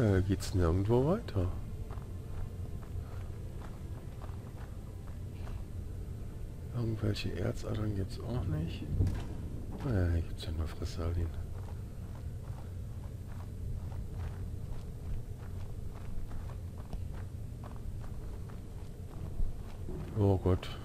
Äh, geht's nirgendwo weiter. Irgendwelche Erzadern gibt's auch nicht. Naja, hier gibt's ja nur Fressalien. Oh Gott.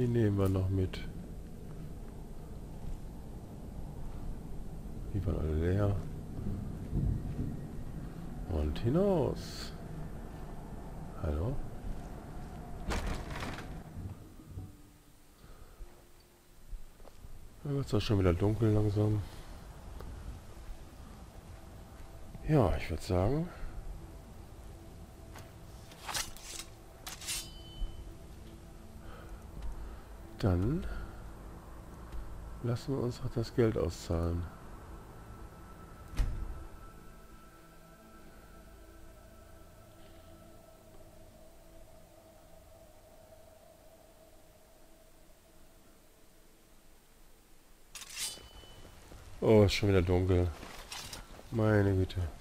Die nehmen wir noch mit. Die waren alle leer. Und hinaus. Hallo? Da wird es auch schon wieder dunkel langsam. Ja, ich würde sagen, Dann lassen wir uns auch das Geld auszahlen. Oh, ist schon wieder dunkel. Meine Güte.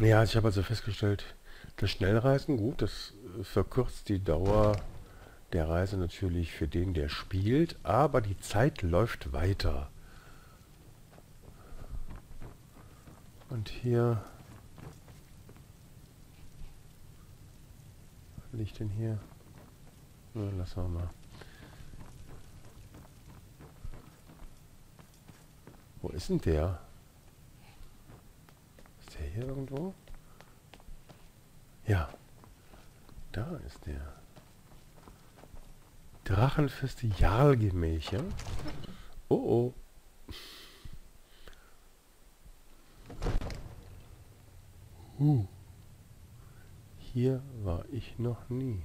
Ja, ich habe also festgestellt, das Schnellreisen, gut, das verkürzt die Dauer der Reise natürlich für den, der spielt, aber die Zeit läuft weiter. Und hier... Was liegt denn hier? Na, lassen wir mal. Wo ist denn der? Hier irgendwo? Ja. Da ist der. Drachenfeste Jarlgemächer. Oh oh. Uh. Hier war ich noch nie.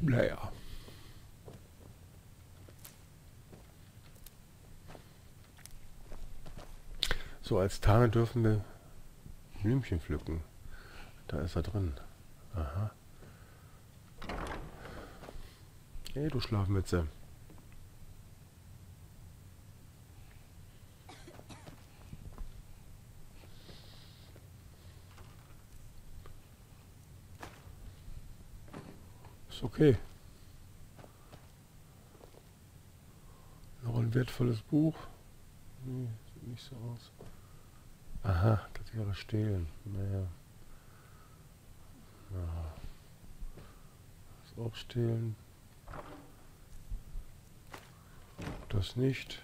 Naja. So, als Tarne dürfen wir Blümchen pflücken. Da ist er drin. Aha. Hey, du Schlafmütze. Ist okay. Noch ein wertvolles Buch. Nee, sieht nicht so aus. Aha, das wäre stehlen. Naja. Ja. Das auch stehlen. Das nicht.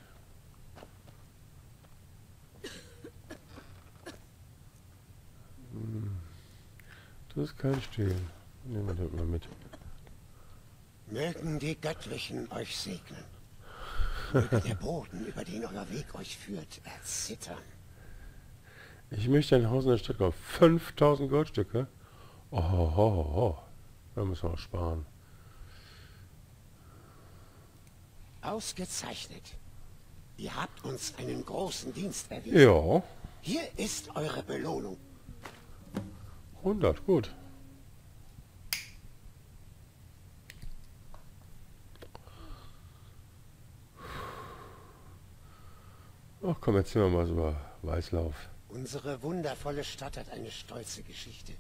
Hm. Das ist kein Stehlen. Nehmen wir das mal mit. Mögen die Göttlichen euch segnen. Möge der Boden, über den euer Weg euch führt, erzittern. Ich möchte ein Haus in der Stadt kaufen. 5000 Goldstücke? Oh, oh, oh, oh. Da müssen wir auch sparen. Ausgezeichnet. Ihr habt uns einen großen Dienst erwiesen. Ja. Hier ist eure Belohnung. 100, gut. Ach komm, erzähl wir mal so über Weißlauf. Unsere wundervolle Stadt hat eine stolze Geschichte.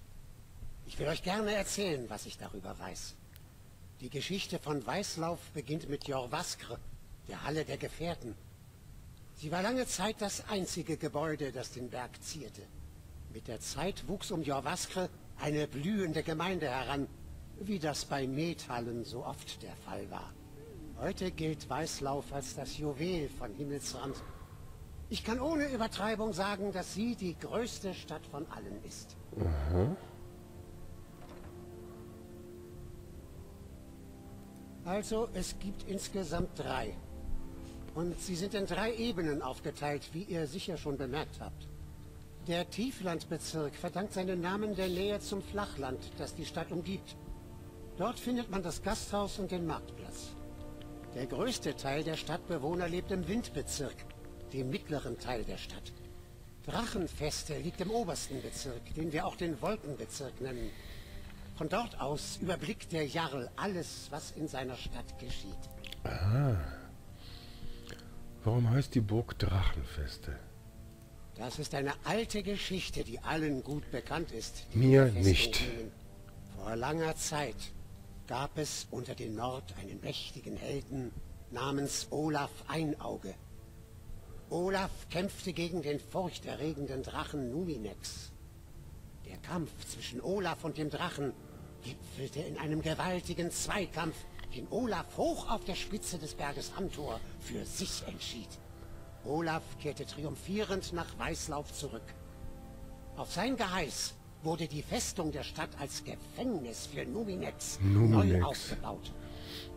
Ich will euch gerne erzählen, was ich darüber weiß. Die Geschichte von Weißlauf beginnt mit Jorvaskre, der Halle der Gefährten. Sie war lange Zeit das einzige Gebäude, das den Berg zierte. Mit der Zeit wuchs um Jorvaskre eine blühende Gemeinde heran, wie das bei Methallen so oft der Fall war. Heute gilt Weißlauf als das Juwel von Himmelsrand ich kann ohne Übertreibung sagen, dass sie die größte Stadt von allen ist. Mhm. Also, es gibt insgesamt drei. Und sie sind in drei Ebenen aufgeteilt, wie ihr sicher schon bemerkt habt. Der Tieflandbezirk verdankt seinen Namen der Nähe zum Flachland, das die Stadt umgibt. Dort findet man das Gasthaus und den Marktplatz. Der größte Teil der Stadtbewohner lebt im Windbezirk, dem mittleren Teil der Stadt. Drachenfeste liegt im obersten Bezirk, den wir auch den Wolkenbezirk nennen. Von dort aus überblickt der Jarl alles, was in seiner Stadt geschieht. Ah. Warum heißt die Burg Drachenfeste? Das ist eine alte Geschichte, die allen gut bekannt ist. Mir nicht. Vor langer Zeit gab es unter den Nord einen mächtigen Helden namens Olaf Einauge. Olaf kämpfte gegen den furchterregenden Drachen Numinex. Der Kampf zwischen Olaf und dem Drachen gipfelte in einem gewaltigen Zweikampf, den Olaf hoch auf der Spitze des Berges Amtor für sich entschied. Olaf kehrte triumphierend nach Weißlauf zurück. Auf sein Geheiß wurde die Festung der Stadt als Gefängnis für Numinex, Numinex. neu aufgebaut.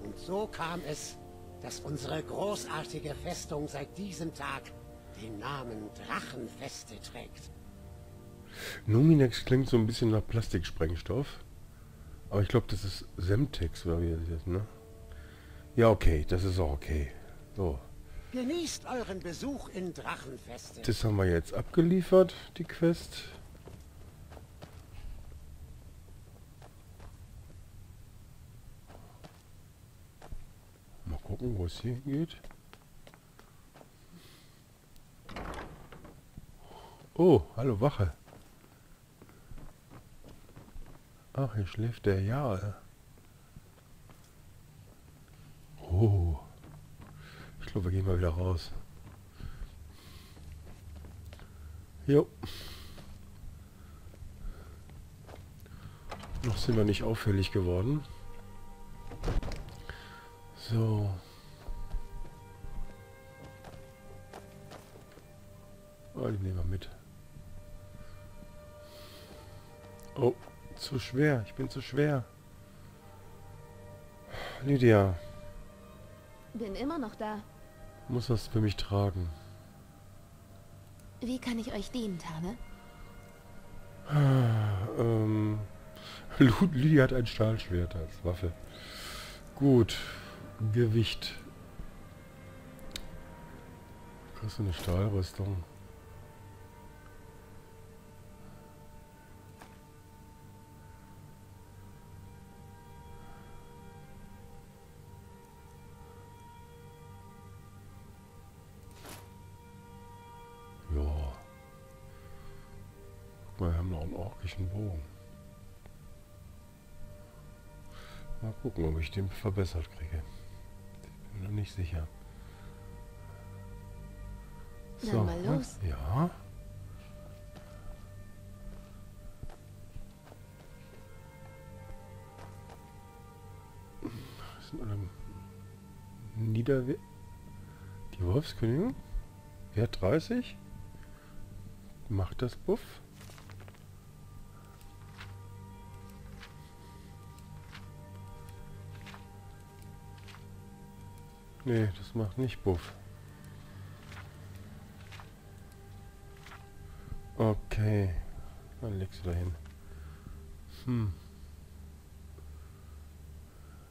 Und so kam es, dass unsere großartige Festung seit diesem Tag den Namen Drachenfeste trägt. Numinex klingt so ein bisschen nach Plastiksprengstoff. Aber ich glaube, das ist Semtex, oder wie das ist, ne? Ja, okay, das ist auch okay. So. Genießt euren Besuch in Drachenfeste. Das haben wir jetzt abgeliefert, die Quest. Mal gucken, wo es hier geht. Oh, hallo Wache. Ach, hier schläft der Jarl. Oh. Ich glaube, wir gehen mal wieder raus. Jo. Noch sind wir nicht auffällig geworden. So. Oh, die nehmen wir mit. Oh. Zu schwer. Ich bin zu schwer. Lydia. Bin immer noch da. Muss das für mich tragen. Wie kann ich euch dienen, Tane? ähm, Lydia hat ein Stahlschwert als Waffe. Gut. Gewicht. Kriegst du eine Stahlrüstung? Mal, wir haben noch einen ordentlichen Bogen. Mal gucken, ob ich den verbessert kriege. Ich bin noch nicht sicher. So, Dann mal los. Ja. Das sind alle Niederwe... Die Wolfskönigin? Wert 30? Macht das Buff? Nee, das macht nicht Buff. Okay. Dann legst du da hin. Hm.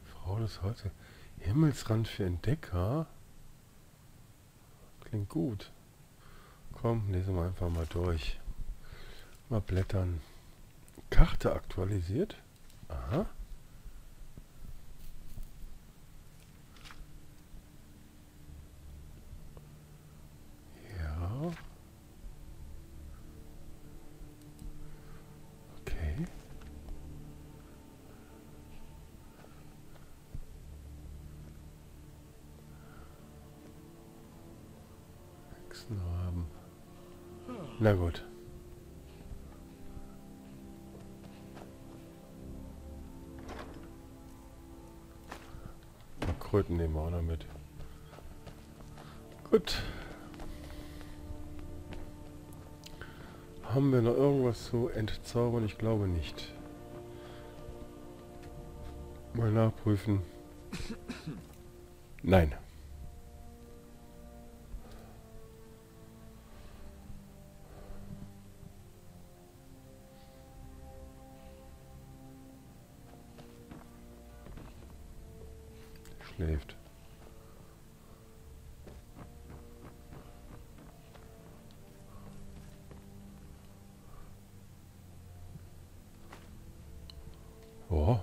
Frau des Holzes. Himmelsrand für Entdecker. Klingt gut. Komm, lesen wir einfach mal durch. Mal blättern. Karte aktualisiert. Aha. Hexen haben. Na gut. Kröten nehmen wir auch noch mit. Gut. Haben wir noch irgendwas zu entzaubern? Ich glaube nicht. Mal nachprüfen. Nein. schläft. Ja,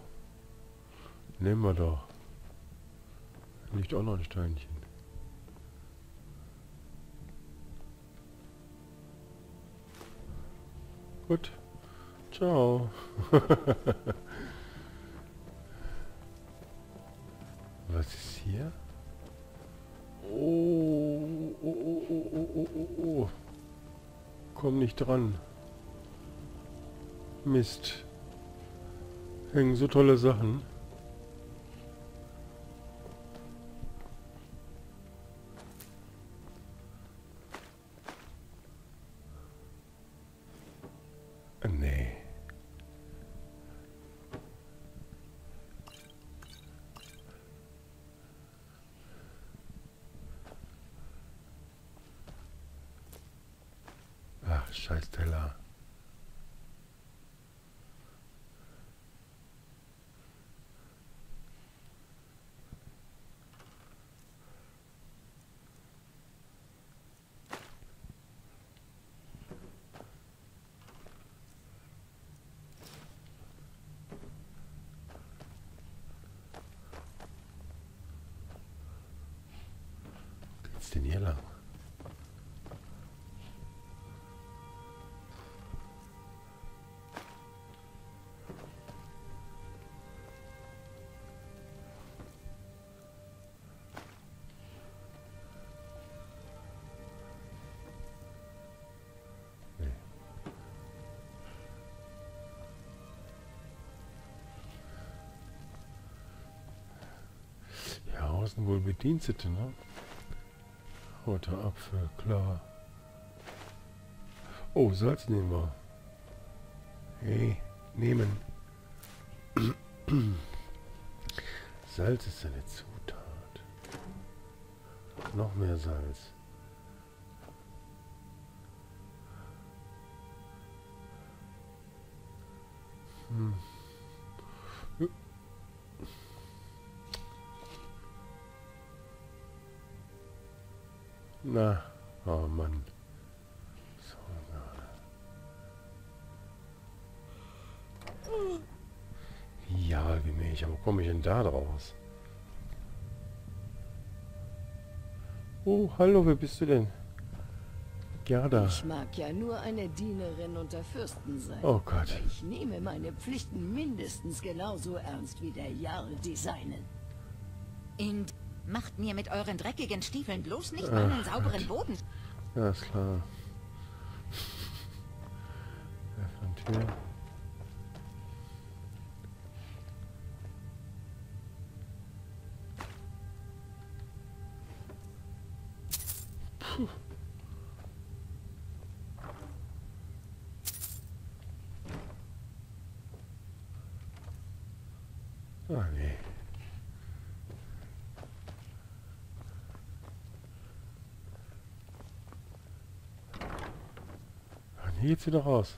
nehmen wir doch. Liegt auch noch ein Steinchen. Gut. Ciao. Was ist hier? Oh, oh, oh, oh, oh, oh, oh, oh. Komm nicht dran. Mist. Hängen so tolle Sachen. Geht's denn hier lang? Wohl Bedienstete, ne? Roter Apfel, klar. Oh, Salz nehmen wir. Hey, nehmen. Salz ist eine Zutat. Noch mehr Salz. Na, oh Mann. So, na. Ja, wie Milch, aber komme ich denn da draus? Oh, hallo, wer bist du denn? Gerda. Ich mag ja nur eine Dienerin unter Fürsten sein. Oh Gott. Ich nehme meine Pflichten mindestens genauso ernst wie der Jarl Designen. Und macht mir mit euren dreckigen Stiefeln bloß nicht Ach meinen sauberen Boden. Ja, ist klar. Tür. Puh. Ah, nee. Hier geht's wieder raus.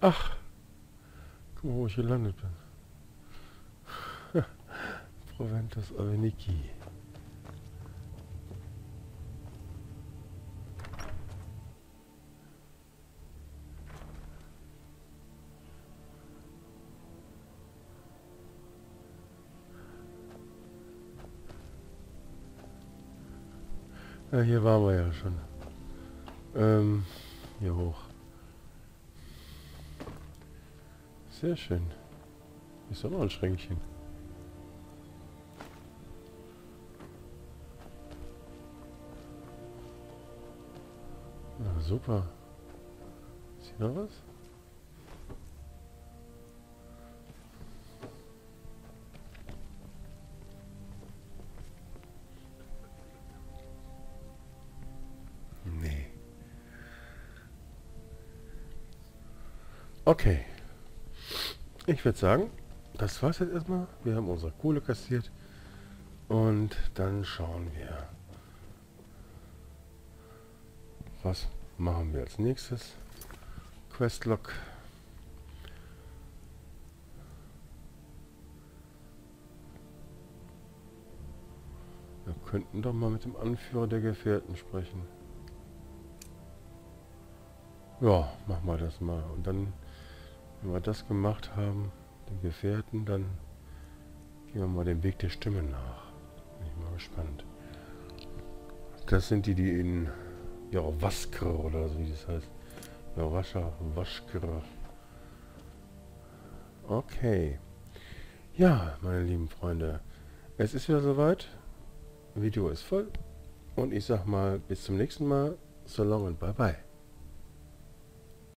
Ach. Guck mal, wo ich gelandet bin. Proventus Aveniki. Ja, hier waren wir ja schon. Ähm, hier hoch. Sehr schön. Ist doch noch ein Schränkchen. Na super. Ist hier noch was? Okay. Ich würde sagen, das war's jetzt erstmal. Wir haben unsere Kohle kassiert. Und dann schauen wir. Was machen wir als nächstes? Questlog. Wir könnten doch mal mit dem Anführer der Gefährten sprechen. Ja, machen wir das mal. Und dann, wenn wir das gemacht haben, den Gefährten, dann gehen wir mal dem Weg der Stimme nach. Bin ich mal gespannt. Das sind die, die in ja, Waskr oder so wie das heißt. Ja, Wascher, Waschkr. Okay. Ja, meine lieben Freunde. Es ist wieder soweit. Video ist voll. Und ich sag mal, bis zum nächsten Mal. So long und bye bye.